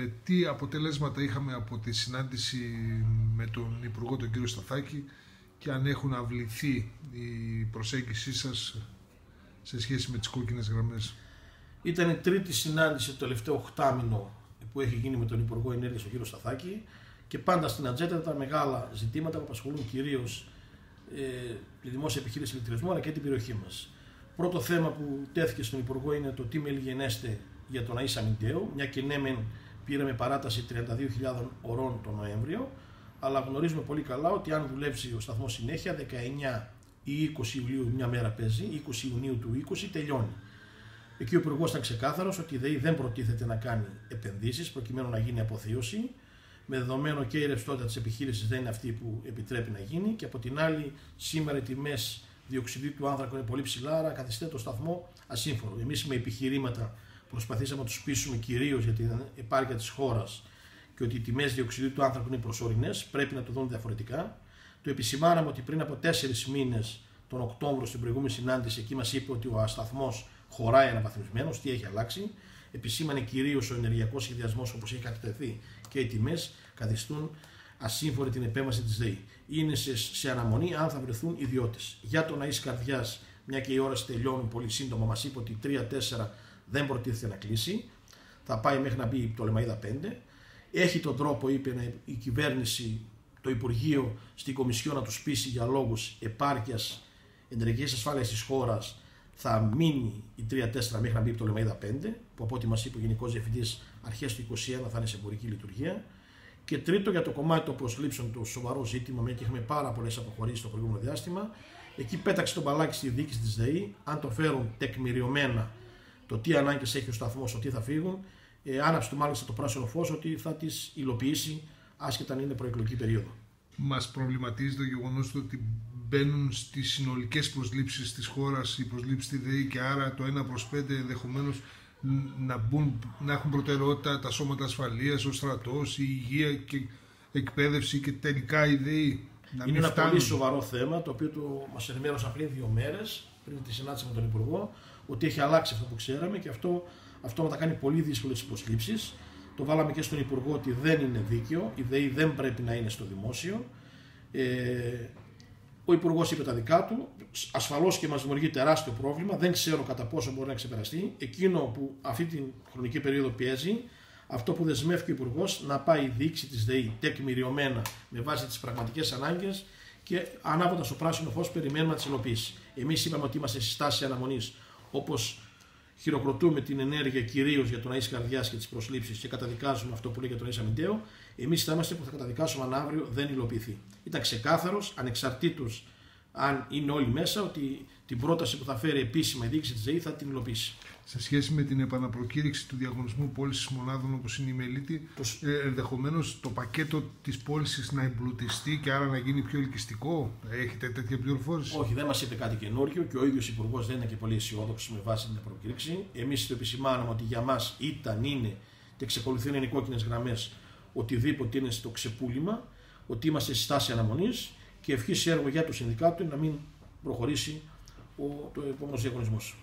Ε, τι αποτελέσματα είχαμε από τη συνάντηση με τον Υπουργό τον κύριο Σταθάκη και αν έχουν αυληθεί η προσέγγισή σας σε σχέση με τις κόκκινες γραμμές. Ήταν η τρίτη συνάντηση το τελευταίο οχτάμινο που έχει γίνει με τον Υπουργό Ενέργειας τον κύριος Σταθάκη και πάντα στην ατζέντα τα μεγάλα ζητήματα που απασχολούν κυρίως ε, τη δημόσια επιχείρηση ηλεκτρισμού αλλά και την περιοχή μας. Πρώτο θέμα που τέθηκε στον Υπουργό είναι το τι μελιγενέστε για τον Αΐσα Μιντέο, μια και ναι μεν πήραμε παράταση 32.000 ωρών τον Νοέμβριο, αλλά γνωρίζουμε πολύ καλά ότι αν δουλέψει ο σταθμός συνέχεια, 19 ή 20 Ιουλίου, μια μέρα παίζει, 20 Ιουνίου του 20 τελειώνει. Εκεί ο Υπουργός ήταν ξεκάθαρος ότι η ΔΕΗ δεν προτίθεται να κάνει επενδύσεις προκειμένου να γίνει αποθείωση, με δεδομένο και η ρευστότητα της επιχείρησης δεν είναι αυτή που επιτρέπει να γίνει, και από την άλλη, σήμερα οι τιμές διοξιδίου του άνθρακα είναι πολύ ψηλά, άρα καθιστέ το σταθμό ασύμφορο. Εμείς με επιχειρήματα προσπαθήσαμε να τους πείσουμε κυρίως για την επάρκεια της χώρας και ότι οι τιμές διοξιδίου του άνθρακα είναι προσωρινές, πρέπει να το δουν διαφορετικά. Το επισημάναμε ότι πριν από τέσσερις μήνες, τον Οκτώβριο, στην προηγούμενη συνάντηση, εκεί μας είπε ότι ο σταθμό χωράει αναβαθμισμένος, τι έχει αλλάξει. Επισήμανε κυρίως ο ενεργειακός σχεδιασμός όπως έχει κατατεθεί και οι τιμές καθιστούν ασύμφορη την επέμβαση της ΔΕΗ. Είναι σε, σε αναμονή αν θα βρεθούν ιδιώτες. Για τον ΑΕΣ Καρδιάς, μια και οι ώρε τελειώνουν πολύ σύντομα, μας είπε ότι 3-4 δεν προτίθεται να κλείσει. Θα πάει μέχρι να μπει το Λεμαίδα 5. Έχει τον τρόπο, είπε η κυβέρνηση, το Υπουργείο στην Κομισιό να τους πείσει για λόγους επάρκειας ενεργειακής ασφάλειας της χώρας θα μείνει η 3-4 μέχρι να μπει το Λεμαίδα 5, που από ό,τι μας είπε ο Γενικός Διευθυντής αρχές του 2021 θα είναι σε εμπορική λειτουργία. Και τρίτο, για το κομμάτι των προσλήψεων, το σοβαρό ζήτημα, μια και είχαμε πάρα πολλές αποχωρήσεις στο προηγούμενο διάστημα. Εκεί πέταξε τον μπαλάκι στη διοίκηση της ΔΕΗ, αν το φέρουν τεκμηριωμένα το τι ανάγκες έχει ο σταθμός, ότι θα φύγουν, ε, άναψε του μάλιστα το πράσινο φως ότι θα τις υλοποιήσει, άσχετα αν είναι προεκλογική περίοδο. Μας προβληματίζει το γεγονός ότι μπαίνουν στις συνολικές προσλήψεις της χώρας οι προσλήψεις στη ΔΕΗ και άρα το 1 προς 5 ενδεχομένως να, να έχουν προτεραιότητα τα σώματα ασφαλείας, ο στρατός, η υγεία και εκπαίδευση και τελικά η ΔΕΗ. Να είναι ένα πολύ σοβαρό θέμα το οποίο το, μας ενημέρωσαν πριν δύο μέρες, πριν τη συνάντηση με τον Υπουργό, ότι έχει αλλάξει αυτό που ξέραμε και αυτό, αυτό θα κάνει πολύ δύσκολες προσλήψει. Το βάλαμε και στον Υπουργό ότι δεν είναι δίκαιο, η ΔΕΗ δεν πρέπει να είναι στο δημόσιο. Ε, ο Υπουργός είπε τα δικά του. Ασφαλώς και μας δημιουργεί τεράστιο πρόβλημα. Δεν ξέρω κατά πόσο μπορεί να ξεπεραστεί. Εκείνο που αυτή την χρονική περίοδο πιέζει, αυτό που δεσμεύει ο Υπουργός να πάει η διοίκηση της ΔΕΗ τεκμηριωμένα με βάση τις πραγματικές ανάγκες και ανάβοντας το πράσινο φως, περιμένουμε να τις υλοποιήσει. Εμείς είπαμε ότι είμαστε στη στάση αναμονής όπως χειροκροτούμε την ενέργεια κυρίως για τον Αίσθη Καρδιάς και τις προσλήψεις και καταδικάζουμε αυτό που λέει για τον Αίσθη Αμυντέο, εμείς θα είμαστε που θα καταδικάσουμε αν αύριο δεν υλοποιηθεί. Ήταν ξεκάθαρος, ανεξαρτήτως αν είναι όλοι μέσα, ότι την πρόταση που θα φέρει επίσημα η διοίκηση της ΔΕΗ θα την υλοποιήσει σε σχέση με την επαναπροκήρυξη του διαγωνισμού πώλησης μονάδων όπως είναι η Μελίτη, Πώς... ε, ενδεχομένως το πακέτο της πώλησης να εμπλουτιστεί και άρα να γίνει πιο ελκυστικό; Έχετε τέτοια πληροφόρηση; Όχι, δεν μας είπε κάτι καινούριο και ο ίδιος Υπουργός δεν είναι και πολύ αισιόδοξος με βάση την προκήρυξη. Εμείς το επισημάναμε ότι για μας ήταν, είναι και εξακολουθεί να είναι κόκκινες γραμμές οτιδήποτε είναι στο ξεπούλημα, ότι είμαστε στη στάση αναμονής και ευχή έργο για το συνδικάτο να μην προχωρήσει ο, το επόμενος διαγωνισμός.